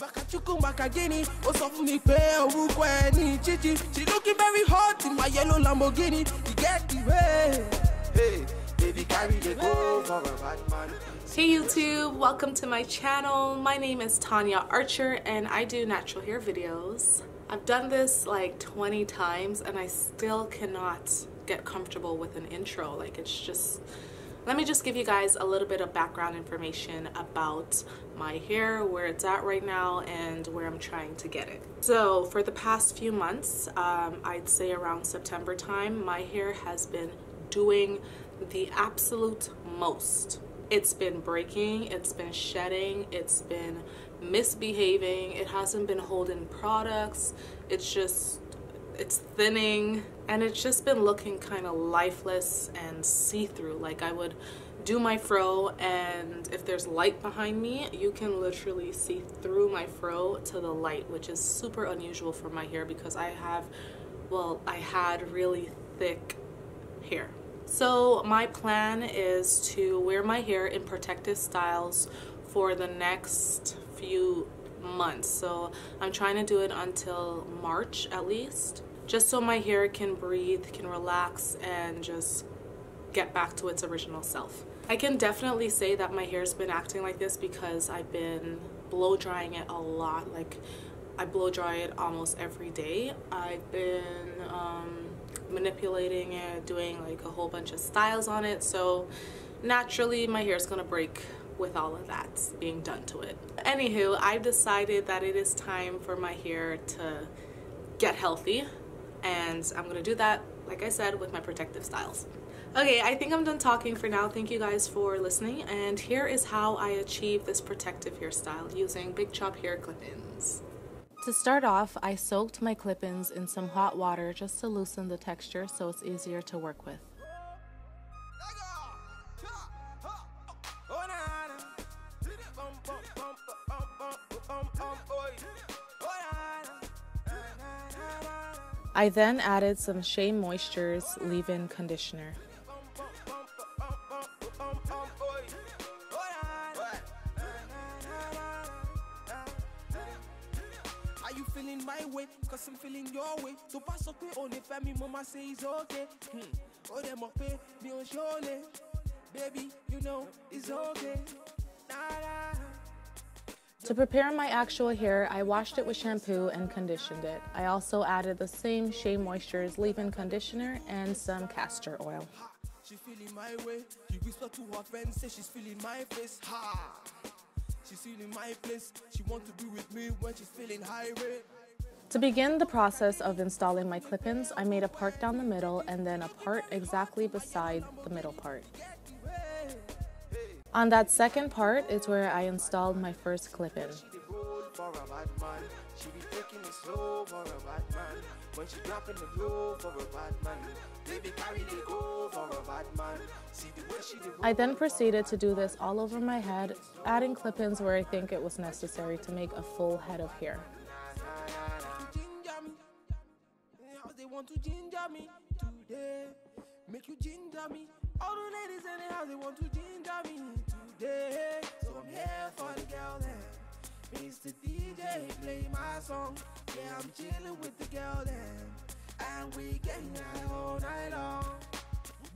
Bakachukwu Makagini, ó sọ hot Lamborghini. Get the baby. Hey YouTube, welcome to my channel. My name is Tonya Archer and I do natural hair videos. I've done this like 20 times and I still cannot get comfortable with an intro. Like it's just, let me just give you guys a little bit of background information about my hair, where it's at right now and where I'm trying to get it. So for the past few months, um, I'd say around September time, my hair has been doing the absolute most it's been breaking, it's been shedding, it's been misbehaving, it hasn't been holding products, it's just, it's thinning, and it's just been looking kind of lifeless and see-through. Like I would do my fro and if there's light behind me, you can literally see through my fro to the light, which is super unusual for my hair because I have, well, I had really thick hair. So my plan is to wear my hair in protective styles for the next few months. So I'm trying to do it until March at least, just so my hair can breathe, can relax, and just get back to its original self. I can definitely say that my hair's been acting like this because I've been blow drying it a lot. Like I blow dry it almost every day. I've been um, manipulating it, doing like a whole bunch of styles on it. So naturally my hair is gonna break with all of that being done to it. Anywho, I've decided that it is time for my hair to get healthy and I'm gonna do that, like I said, with my protective styles. Okay, I think I'm done talking for now. Thank you guys for listening and here is how I achieve this protective hairstyle using Big Chop hair clip-ins. To start off, I soaked my clip-ins in some hot water just to loosen the texture so it's easier to work with. I then added some Shea Moisture's leave-in conditioner. My way? Cause I'm feeling your way. So pass up family, mama say it's okay. Hmm. Oh, them up me on. Baby, you know it's okay. Nah, nah. To prepare my actual hair, I washed it with shampoo and conditioned it. I also added the same Shea Moisture's leave-in conditioner and some castor oil. She feeling my way. She whisper to her friends, say she's feeling my face. Ha! She's feeling my place. She want to be with me when she's feeling high rate. To begin the process of installing my clip-ins, I made a part down the middle and then a part exactly beside the middle part. On that second part is where I installed my first clip-in. I then proceeded to do this all over my head, adding clip-ins where I think it was necessary to make a full head of hair. they want to ginger me today? Make you ginger me. All the ladies in the house they want to ginger me today. So I'm here for the girl then. Mr. DJ, play my song. Yeah, I'm chilling with the girl then. And we getting high all night long.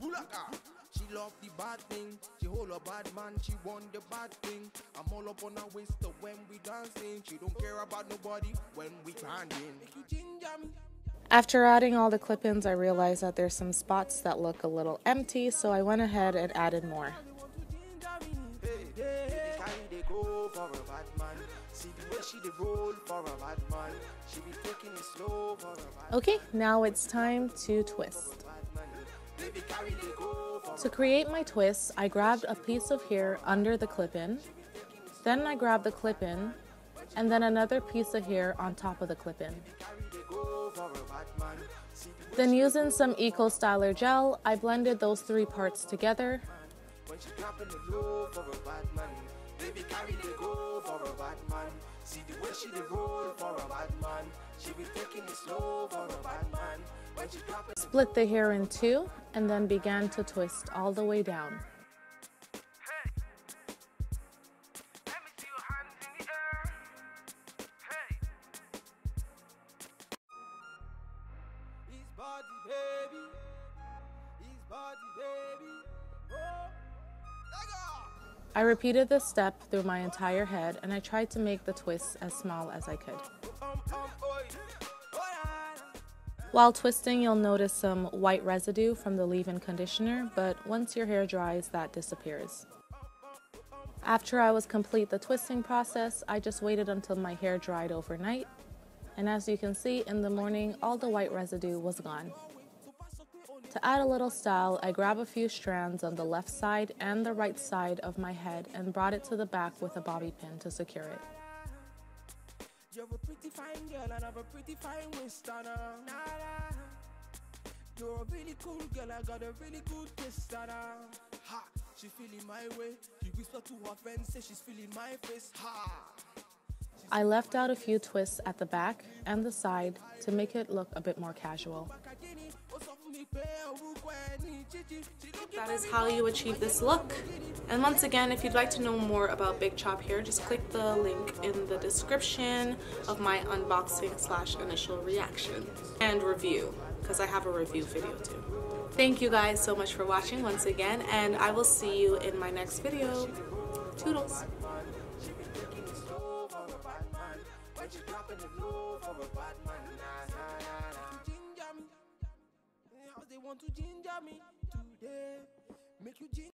Bulaka. She love the bad thing. She hold a bad man. She want the bad thing. I'm all up on her waist so when we dancing. She don't care about nobody when we grinding. Make you ginger me. After adding all the clip-ins, I realized that there's some spots that look a little empty, so I went ahead and added more. Okay, now it's time to twist. To create my twist, I grabbed a piece of hair under the clip-in, then I grabbed the clip-in, and then another piece of hair on top of the clip-in. Then using some Eco Styler gel, I blended those three parts together. Split the hair in two and then began to twist all the way down. I repeated this step through my entire head and I tried to make the twists as small as I could. While twisting, you'll notice some white residue from the leave-in conditioner, but once your hair dries, that disappears. After I was complete the twisting process, I just waited until my hair dried overnight. And as you can see, in the morning, all the white residue was gone. To add a little style, I grab a few strands on the left side and the right side of my head and brought it to the back with a bobby pin to secure it. You're a pretty fine girl and I've a pretty fine waist on her. Nah. You're a really cool girl, I got a really good on her. Ha, she feeling my way. You whisper to her friends, say she's feeling my face. Ha. I left out a few twists at the back and the side to make it look a bit more casual. That is how you achieve this look. And once again, if you'd like to know more about Big Chop hair, just click the link in the description of my unboxing slash initial reaction and review, because I have a review video too. Thank you guys so much for watching once again, and I will see you in my next video. Toodles! Want to ginger me today. Make you ginger.